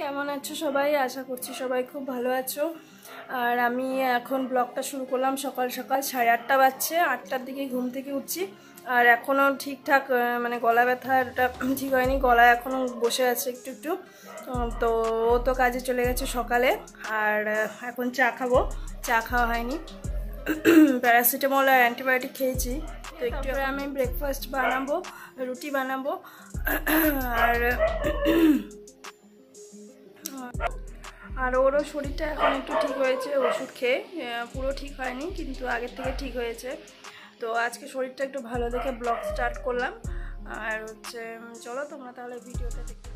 কেমন আছো সবাই? আশা করছি সবাই খুব ভালো আছো। আর আমি এখন ব্লগটা শুরু করলাম সকাল সকাল সাড়ে আটটা বাজছে আটটার দিকে ঘুম থেকে উঠছি। আর এখনও ঠিকঠাক মানে গলা ব্যথাটা ঠিক হয়নি গলা এখনও বসে আছে একটু একটু। তো ও তো কাজে চলে গেছে সকালে। আর এখন চা খাব চা খাওয়া হয়নি। প্যারাসিটামল আর অ্যান্টিবায়োটিক খেয়েছি। তো একটু আমি ব্রেকফাস্ট বানাবো রুটি বানাবো। আর আর ওরও শরীরটা এখন একটু ঠিক হয়েছে, ওষুধ খেয়ে পুরো ঠিক হয়নি, কিন্তু আগের থেকে ঠিক হয়েছে। তো আজকে শরীরটা একটু ভালো দেখে ব্লগ স্টার্ট করলাম। আর হচ্ছে চলো তোমরা তাহলে ভিডিওটা দেখতে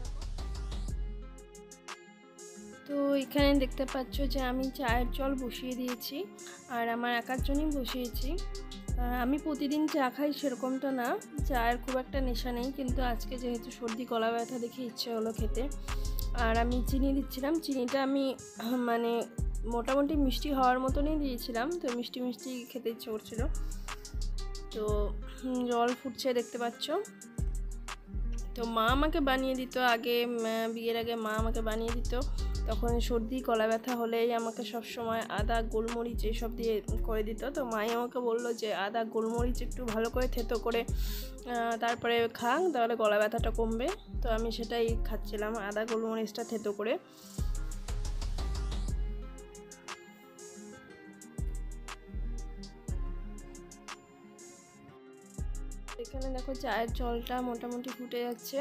তো এখানে দেখতে পাচ্ছ যে আমি চায়ের জল বসিয়ে দিয়েছি আর আমার একার জন্যই বসিয়েছি। আমি প্রতিদিন চা খাই সেরকমটা না। চায়ের খুব একটা নেশা নেই কিন্তু আজকে যেহেতু সর্দি, গলা ব্যথা দেখে ইচ্ছে হলো খেতে। আর আমি চিনি দিচ্ছিলাম। চিনিটা আমি মানে মোটামুটি মিষ্টি হওয়ার মতনই দিয়েছিলাম। তো মিষ্টি মিষ্টি খেতে ইচ্ছে করছিল। তো জল ফুটছে দেখতে পাচ্ছ। তো মা আমাকে বানিয়ে দিত আগে বিয়ের আগে মা আমাকে বানিয়ে দিত। তখন সর্দি, গলা ব্যথা হলেই আমাকে সবসময় আদা, গোলমরিচ এইসব দিয়ে করে দিত। তো মাই আমাকে বলল যে, আদা, গোলমরিচ একটু ভালো করে থেতো করে তারপরে খান তাহলে গলা ব্যথাটা কমবে। তো আমি সেটাই খাচ্ছিলাম, আদা, গোলমরিচটা থেতো করে। এখানে দেখো চায়ের জলটা মোটামুটি ফুটে যাচ্ছে।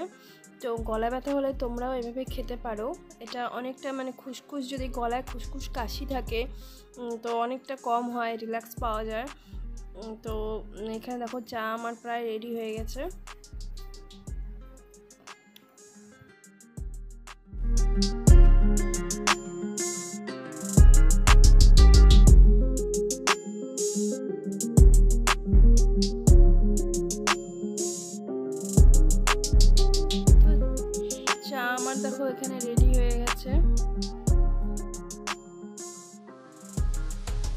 তো গলা ব্যথা হলে তোমরাও এভাবে খেতে পারো। এটা অনেকটা মানে খুসখুস যদি গলায় খুসখুস কাশি থাকে তো অনেকটা কম হয়, রিল্যাক্স পাওয়া যায়। তো এখানে দেখো চা আমার প্রায় রেডি হয়ে গেছে। আমার দেখো এখানে রেডি হয়ে গেছে।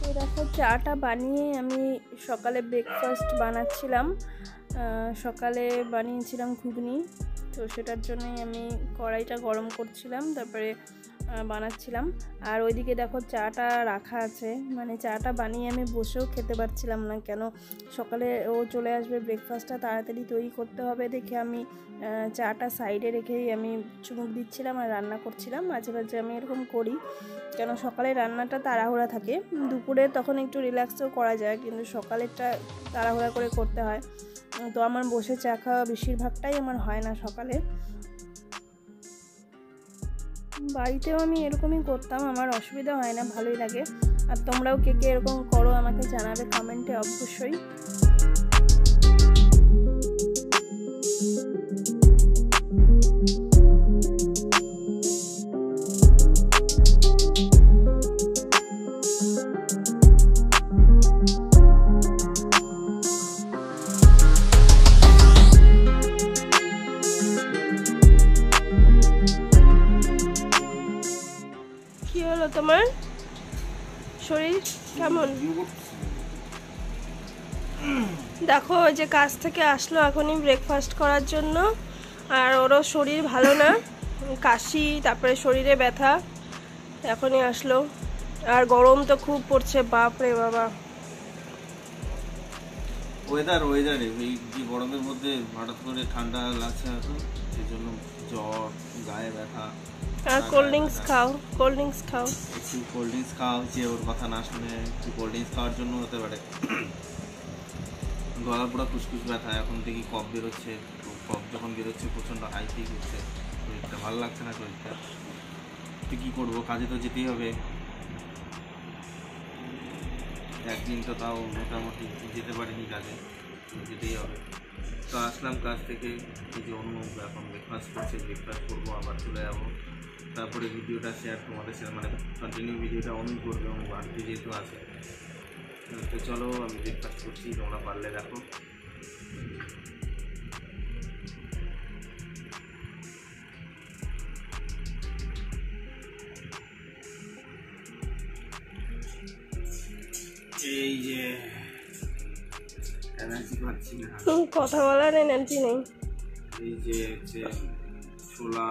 তো দেখো, চাটা বানিয়ে আমি সকালে ব্রেকফাস্ট বানাচ্ছিলাম। সকালে বানিয়েছিলাম ঘুগনি। তো সেটার জন্যই আমি কড়াইটা গরম করছিলাম। তারপরে বানাচ্ছিলাম। আর ওইদিকে দেখো চাটা রাখা আছে। মানে চাটা বানিয়ে আমি বসেও খেতে পারছিলাম না কেন? সকালে ও চলে আসবে ব্রেকফাস্টটা তাড়াতাড়ি তৈরি করতে হবে দেখে আমি চাটা সাইডে রেখেই আমি চুমুক দিচ্ছিলাম আর রান্না করছিলাম। মাঝে মাঝে আমি এরকম করি, কেন সকালে রান্নাটা তাড়াহুড়া থাকে। দুপুরে তখন একটু রিল্যাক্সও করা যায়, কিন্তু সকালেরটা তাড়াহুড়া করে করতে হয়। তো আমার বসে চা খাওয়া বেশিরভাগটাই আমার হয় না সকালে। বাড়িতেও আমি এরকমই করতাম, আমার অসুবিধা হয় না, ভালোই লাগে। আর তোমরাও কে কে এরকম করো আমাকে জানাবে কমেন্টে অবশ্যই। তোমার শরীর কেমন? দেখো, ওই যে কাজ থেকে আসলো এখনই ব্রেকফাস্ট করার জন্য। আর ওরও শরীর ভালো না, কাশি, তারপরে শরীরে ব্যথা, এখনই আসলো। আর গরম তো খুব পড়ছে, বাপ রে বাবা। ওয়েদার ওয়েদারে এই যে গরমের মধ্যে হঠাৎ করে ঠান্ডা লাগছে সেই জন্য জ্বর গায়ে ব্যথা আর কোল্ড ড্রিঙ্কস খাও কোল্ড ড্রিঙ্কস খাও। একটু কোল্ড ড্রিঙ্কস খাওয়া হচ্ছে ওর কথা না শুনে একটু কোল্ড ড্রিঙ্কস খাওয়ার জন্য হতে পারে। গলা পুরো ব্যথা এখন দেখি কফ বেরোচ্ছে কফ যখন বেরোচ্ছে প্রচণ্ড হাই ফিল হচ্ছে। শরীরটা ভালো লাগছে না শরীরটা। তো কী করব? কাজে তো যেতেই হবে। একদিন তো তাও মোটামুটি যেতে পারিনি কাজে যেতেই হবে। তো আসলাম কাজ থেকে, এই যে অনু এখন ব্রেকফাস্ট করছে ব্রেকফাস্ট করব, আবার চলে যাব। তারপরে ভিডিওটা শেয়ার তোমাদের সাথে মানে কন্টিনিউ ভিডিওটা অনু করবে এবং বাড়িতে যেহেতু আছে। তো চলো, আমি ব্রেকফাস্ট করছি, তোমরা পারলে দেখো। এই যে এনার্জি পাচ্ছি না। কথা বলার এনার্জি নেই। এই যে হচ্ছে ছোলা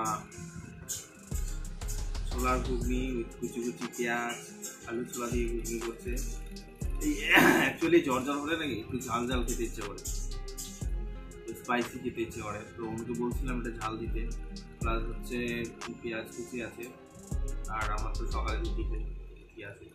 ছোলার ঘুগনি কুচি কুচি পেঁয়াজ আলু ছোলা দিয়ে ঘুগনি করছে। এই অ্যাকচুয়ালি জ্বর জ্বর হলে নাকি একটু ঝাল ঝাল খেতে ইচ্ছে করে। স্পাইসি খেতে ইচ্ছে করে। তো ওনাকে বলছিলাম এটা ঝাল দিতে। প্লাস হচ্ছে পেঁয়াজ কুচি আছে। আর আমার তো সকালে রুটিতে কি আছে।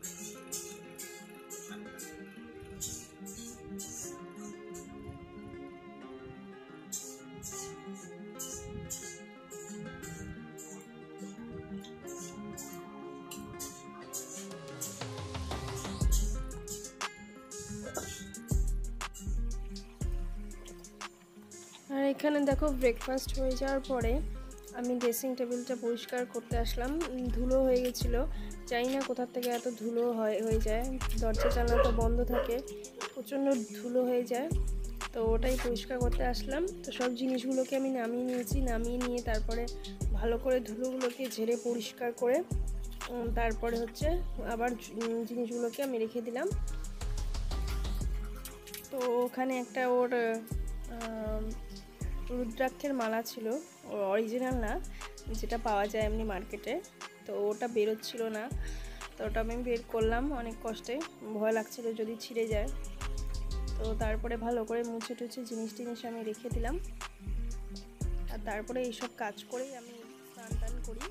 এখানে দেখো ব্রেকফাস্ট হয়ে যাওয়ার পরে আমি ড্রেসিং টেবিলটা পরিষ্কার করতে আসলাম। ধুলো হয়ে গেছিল। জানি না কোথার থেকে এত ধুলো হয়, হয়ে যায়। দরজা জানলা তো বন্ধ থাকে, প্রচণ্ড ধুলো হয়ে যায়। তো ওটাই পরিষ্কার করতে আসলাম। তো সব জিনিসগুলোকে আমি নামিয়ে নিয়েছি, নামিয়ে নিয়ে তারপরে ভালো করে ধুলোগুলোকে ঝেড়ে পরিষ্কার করে তারপরে হচ্ছে আবার জিনিসগুলোকে আমি রেখে দিলাম। তো ওখানে একটা ওর রুদ্রাক্ষের মালা ছিল অরিজিনাল না, যেটা পাওয়া যায় এমনি মার্কেটে তো ওটা বেরোচ্ছিল না, তো ওটা আমি বের করলাম অনেক কষ্টে, ভয় লাগছিল যদি ছিঁড়ে যায়। তো তারপরে ভালো করে মুছে টুছে জিনিস টিনিস আমি রেখে দিলাম। আর তারপরে এইসব কাজ করেই আমি স্নান টান করি।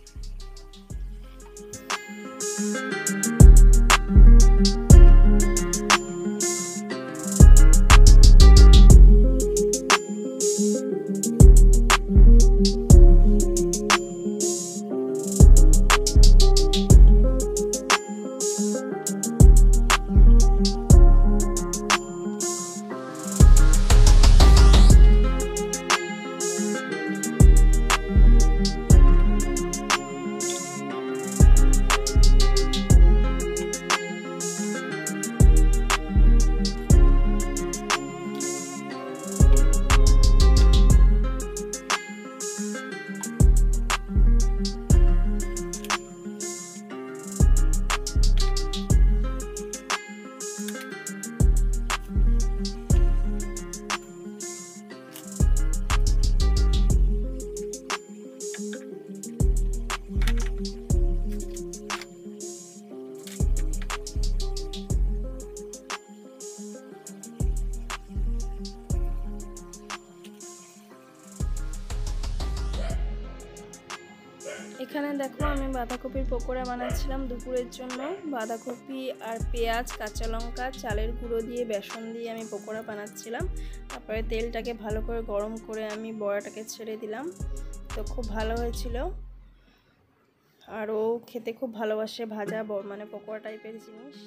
এখানে দেখো আমি বাঁধাকপির পকোড়া বানাচ্ছিলাম দুপুরের জন্য। বাঁধাকপি আর পেঁয়াজ, কাঁচা লঙ্কা, চালের গুঁড়ো দিয়ে, বেসন দিয়ে আমি পকোড়া বানাচ্ছিলাম। তারপরে তেলটাকে ভালো করে গরম করে আমি বড়াটাকে ছেড়ে দিলাম। তো খুব ভালো হয়েছিল। আর ও খেতে খুব ভালোবাসে ভাজা মানে পকোড়া টাইপের জিনিস।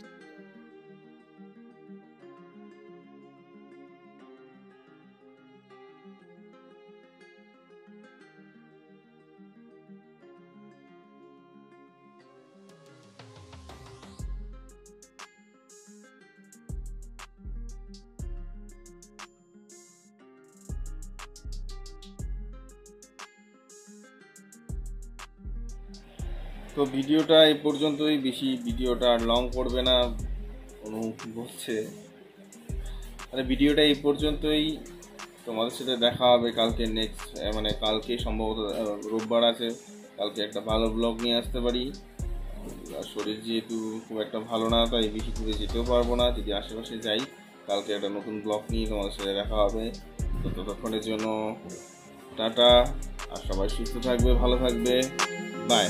তো ভিডিওটা এই পর্যন্তই। বেশি ভিডিওটা আর লং করবে না অনু বলছে মানে ভিডিওটা এই পর্যন্তই। তোমাদের সাথে দেখা হবে কালকে নেক্সট মানে কালকে সম্ভবত রোববার আছে। কালকে একটা ভালো ব্লগ নিয়ে আসতে পারি। আর শরীর যেহেতু খুব একটা ভালো না, তাই বেশি দূরে যেতেও পারব না। যদি আশেপাশে যাই, কালকে একটা নতুন ব্লগ নিয়ে তোমাদের সাথে দেখা হবে। তো ততক্ষণের জন্য টাটা, আর সবাই সুস্থ থাকবে, ভালো থাকবে। বাই